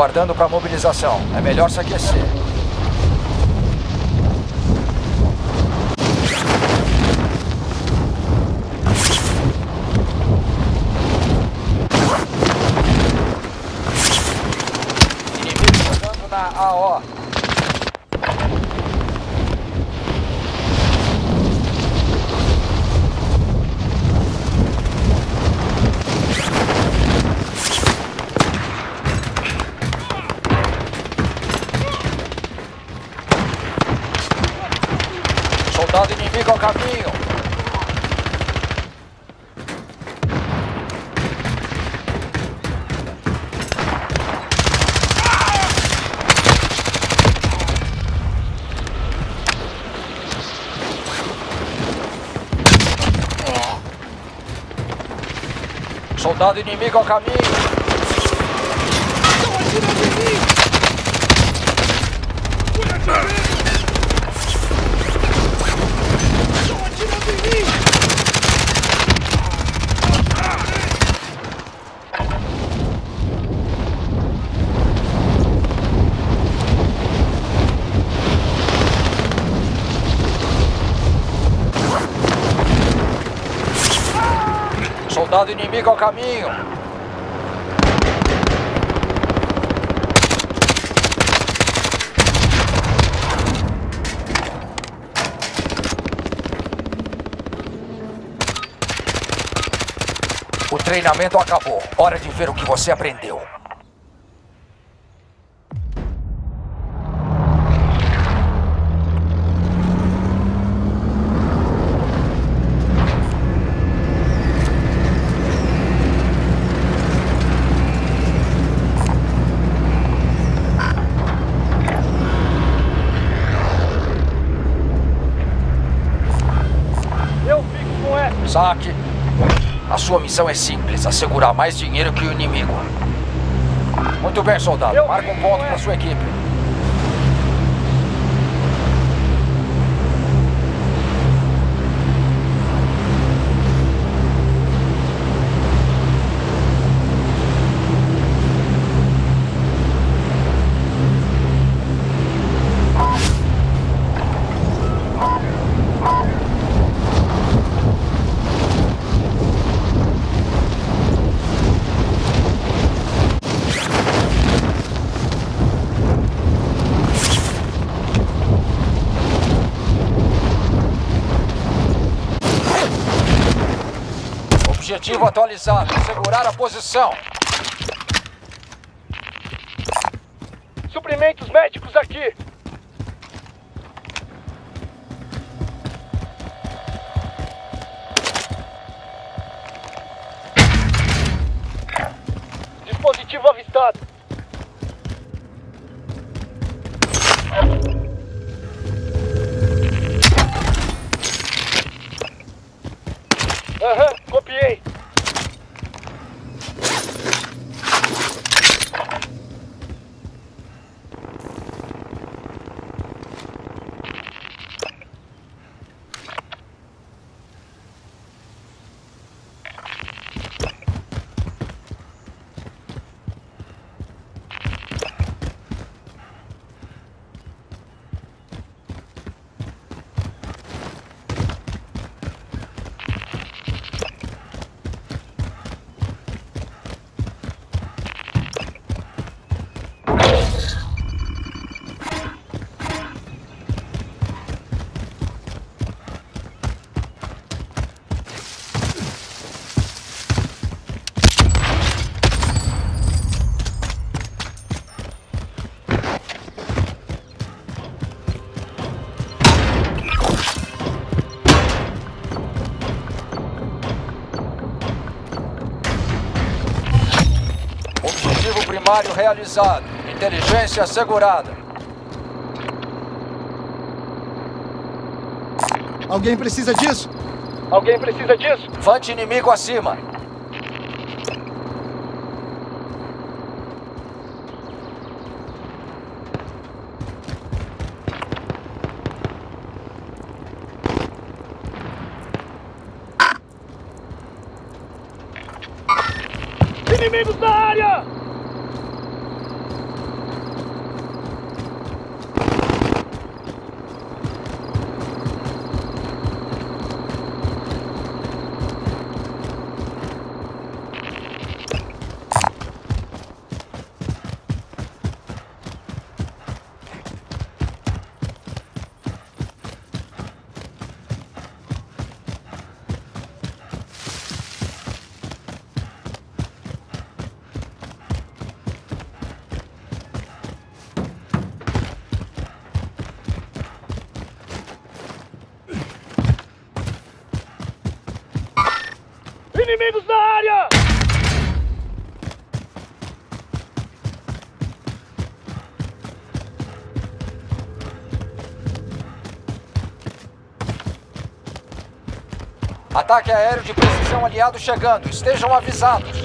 Aguardando para mobilização. É melhor se aquecer. Soldado inimigo ao caminho. Soldado inimigo ao caminho. Soldado inimigo ao caminho. O treinamento acabou. Hora de ver o que você aprendeu. Saque. A sua missão é simples: assegurar mais dinheiro que o inimigo. Muito bem, soldado. Marca um ponto para sua equipe. Objetivo atualizado. Segurar a posição. Suprimentos médicos aqui! Dispositivo avistado! Primário realizado. Inteligência assegurada. Alguém precisa disso? Alguém precisa disso? Vante inimigo acima. Inimigos na área! Inimigos na área! Ataque aéreo de precisão aliado chegando. Estejam avisados.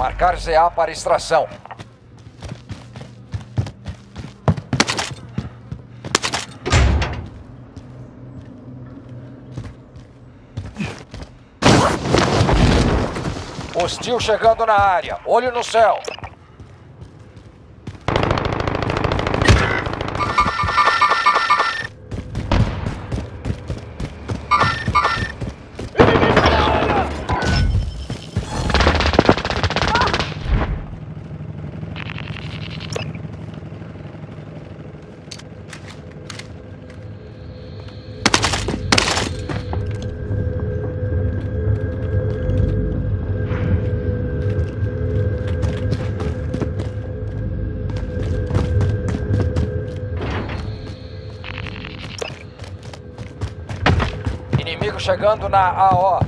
Marcar ZA para extração. Hostil chegando na área. Olho no céu. Chegando na AO.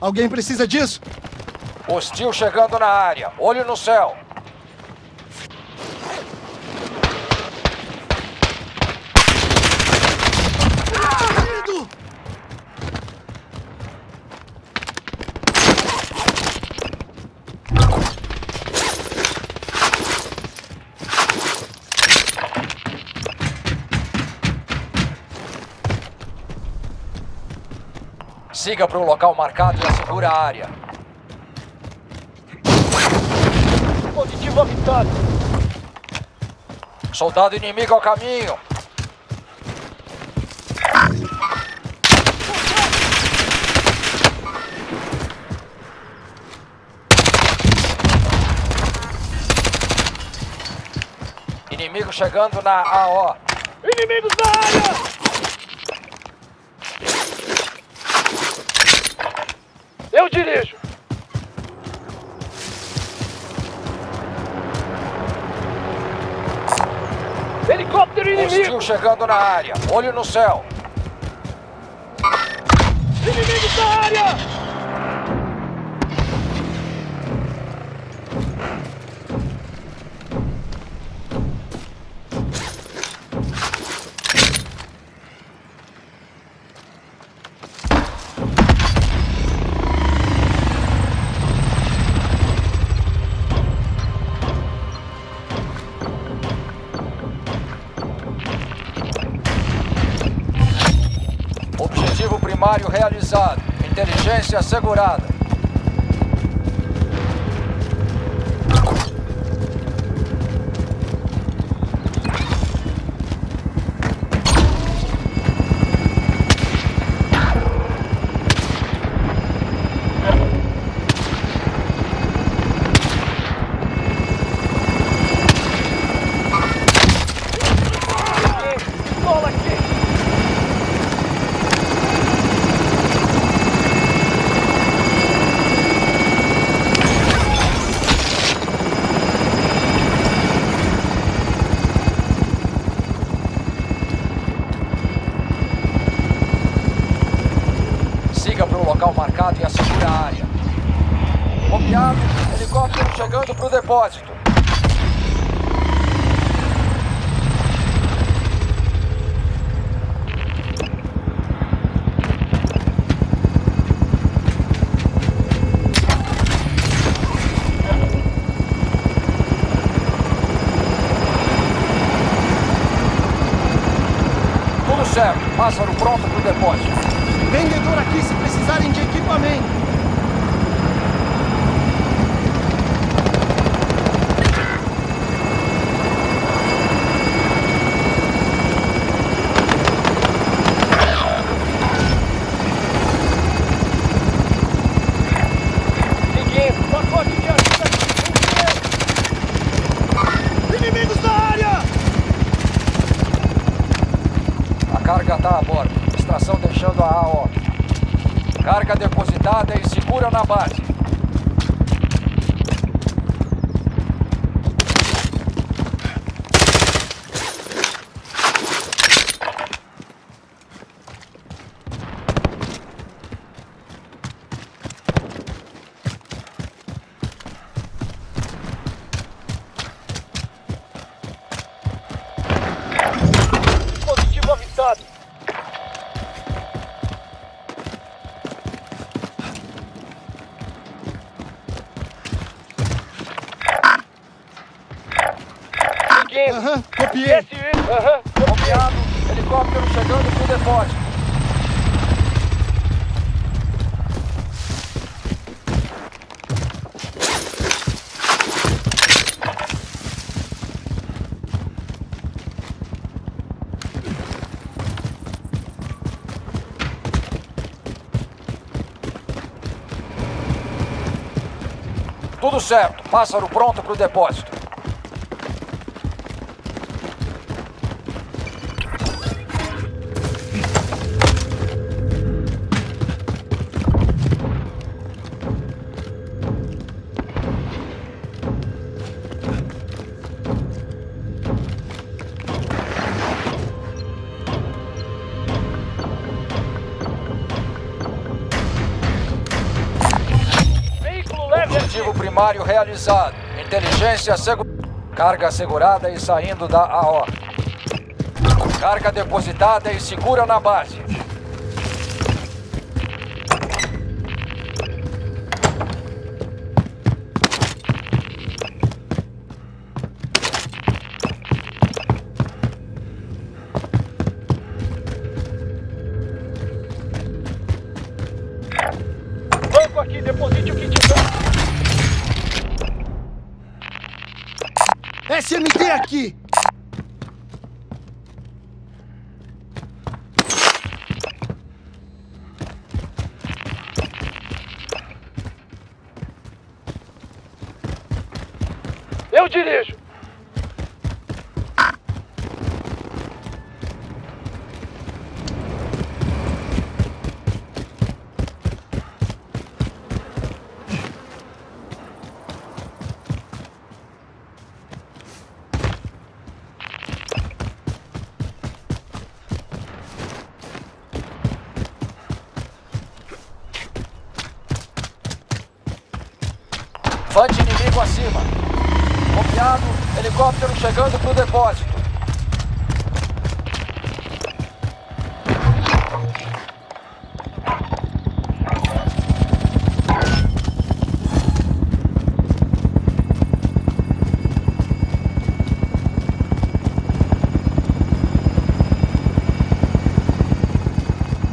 Alguém precisa disso? Hostil chegando na área. Olho no céu. Siga para o local marcado e assegura a área. Avistado! Soldado inimigo ao caminho. Inimigo chegando na AO. Inimigos na área! Eu dirijo! Helicóptero inimigo! Hostil chegando na área. Olho no céu. Inimigos na área! Realizado. Inteligência assegurada. Pássaro pronto para o depósito. Vendedor aqui se precisarem de equipamento. carga está a bordo. Extração deixando a AO. Carga depositada e segura na base. Dispositivo avistado. Seguindo. Aham, copiei. SI. Aham. Copiado. Helicóptero chegando pro depósito. Tudo certo. Pássaro pronto pro depósito. Primário realizado. Inteligência segura. Carga assegurada e saindo da AO. Carga depositada e segura na base. Inimigo acima. Copiado. Helicóptero chegando pro depósito.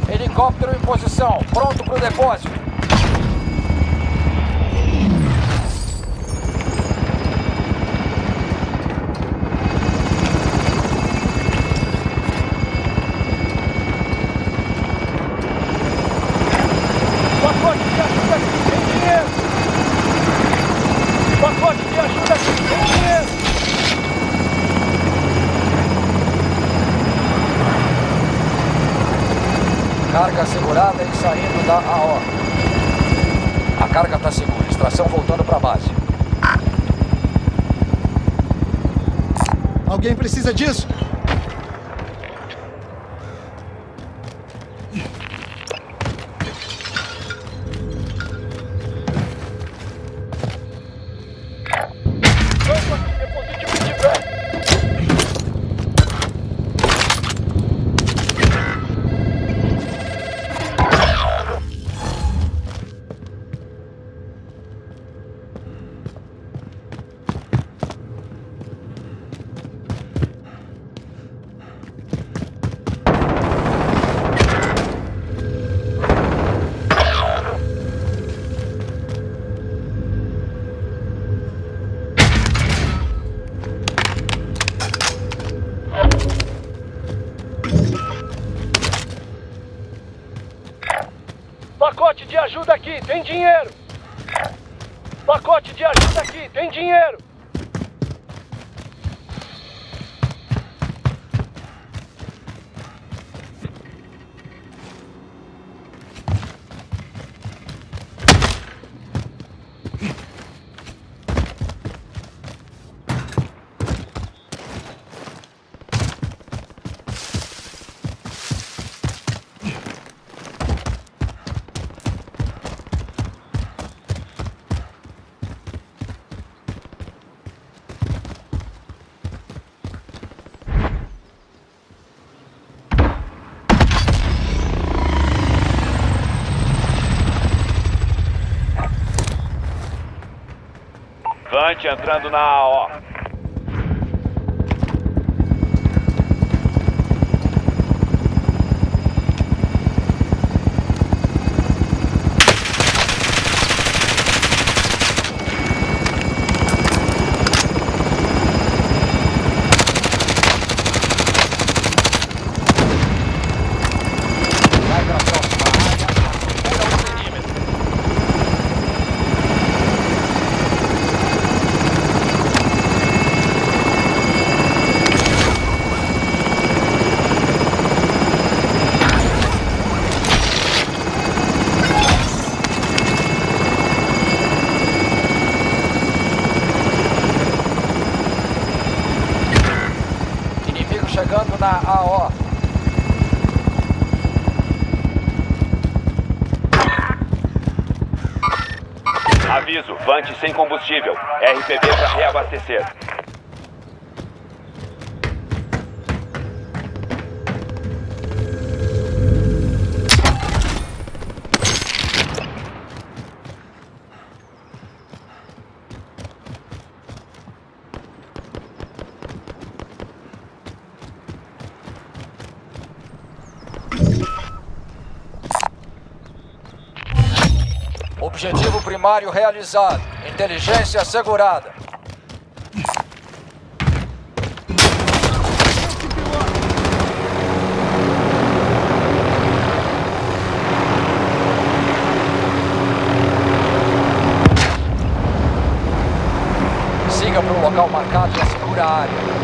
Helicóptero em posição, pronto pro depósito. Pacote de ajuda aqui, tem dinheiro. Pacote de ajuda aqui, tem dinheiro. Carga assegurada e saindo da AO. A carga está segura. Extração voltando para base. Alguém precisa disso? Dinheiro. Pacote de ajuda aqui, tem dinheiro. Vante entrando na AO. Vai para a próxima área. Procura um perímetro. Inimigo chegando na AO. Sem combustível. RPB para reabastecer. Objetivo primário realizado. Inteligência assegurada. Siga para o local marcado e assegura a área.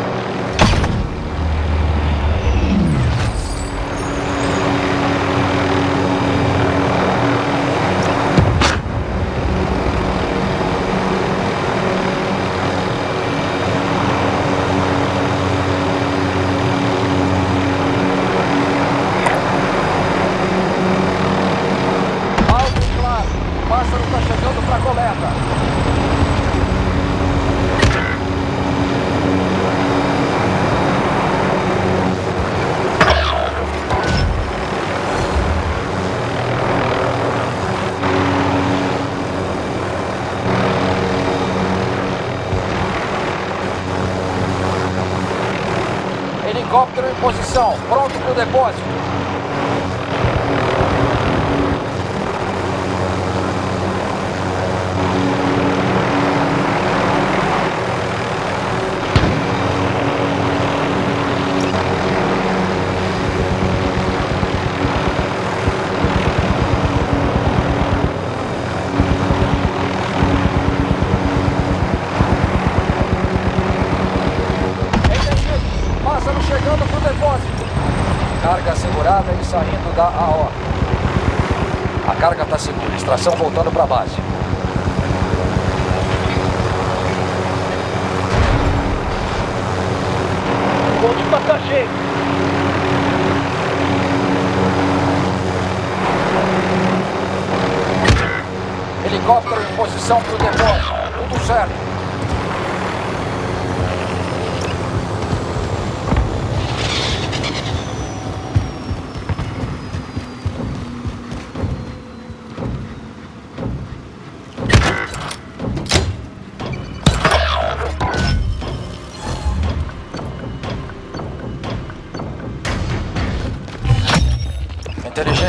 Algo claro. O pássaro está chegando para coleta. Helicóptero em posição, pronto para o depósito. Entendido. Pássaro chegando pro depósito. Carga assegurada e saindo da AO. A carga está. Extração voltando para base. Vou de passageiro. Helicóptero em posição pro depósito. Tudo certo.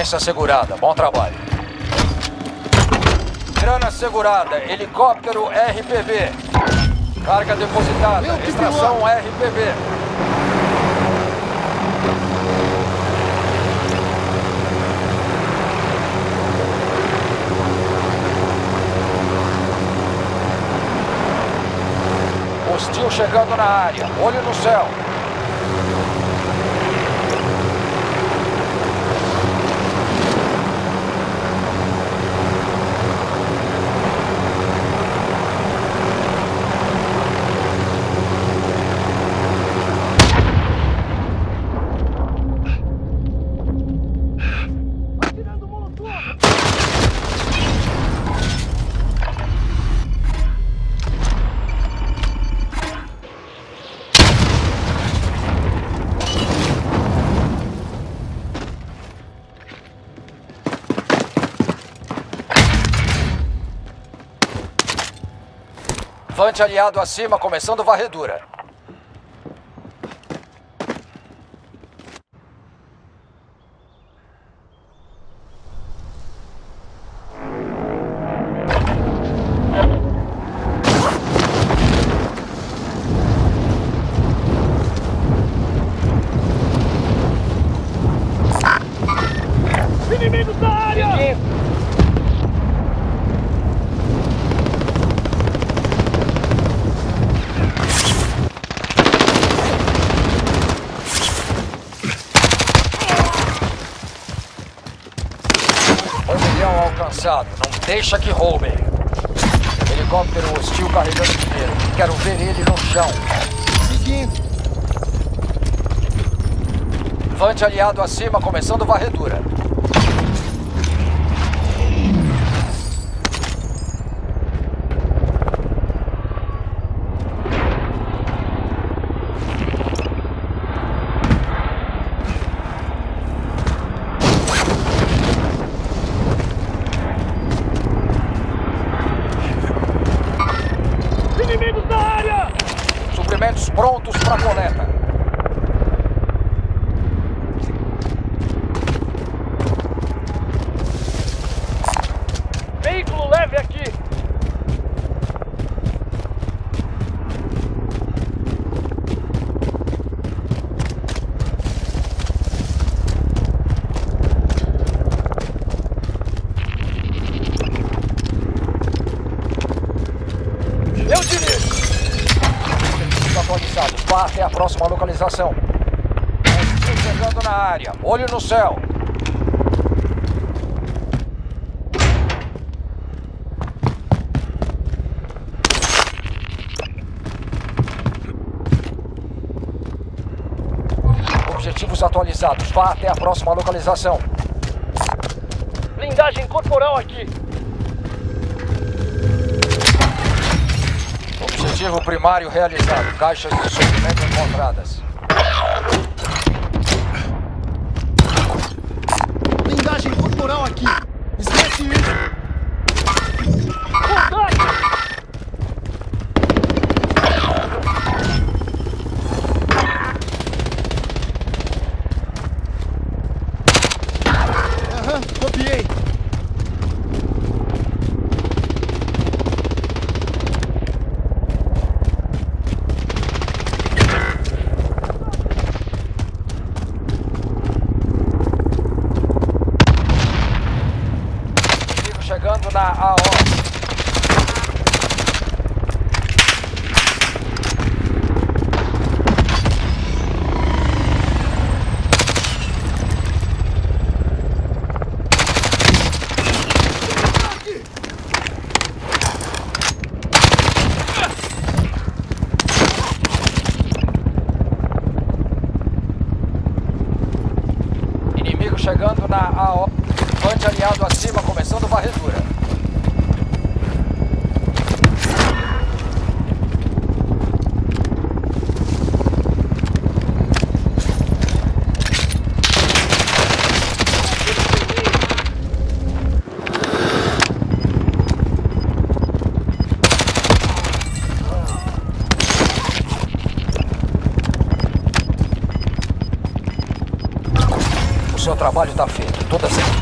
Inteligência assegurada. Bom trabalho. Grana assegurada. Helicóptero RPB. Carga depositada. Meu, Extração RPB. Hostil chegando na área. Olho no céu. Aliado acima, começando varredura. Inimigos na área! Rebelião alcançado. Não deixa que roubem. Helicóptero hostil carregando dinheiro. Quero ver ele no chão. Seguindo. Aliado acima, começando varredura. Inimigos na área! Suprimentos prontos para coleta. Veículo leve aqui! Eu dirijo. Vá até a próxima localização. Chegando na área. Olho no céu. Objetivos atualizados. Vá até a próxima localização. Blindagem corporal aqui! Objetivo primário realizado. Caixas de suprimento encontradas. Blindagem corporal aqui. Esquece isso. Copiei. Inimigo chegando na AO. Inimigo chegando na AO. Vante aliado acima, começando varredura. O seu trabalho está feito. Toda certeza.